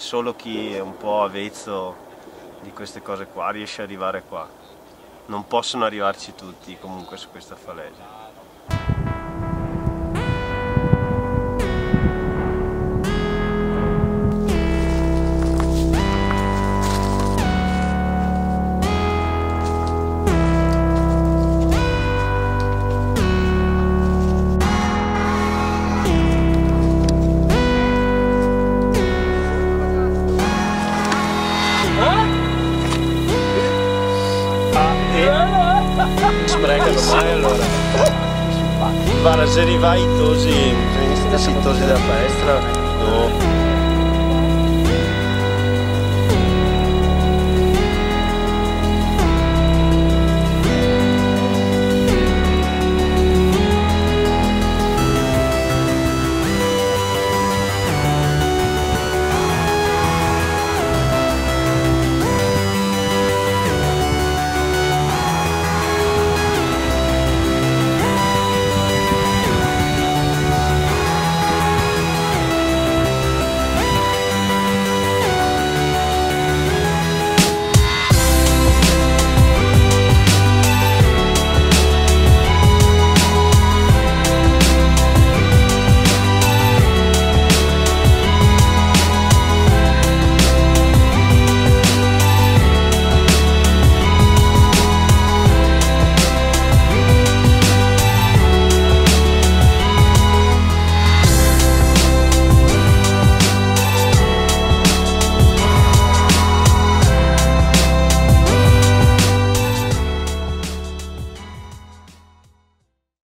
solo chi è un po' avvezzo di queste cose qua riesce ad arrivare qua. Non possono arrivarci tutti comunque su questa falesia. Sprecano mai allora guarda se arrivai tosi se tosi della palestra no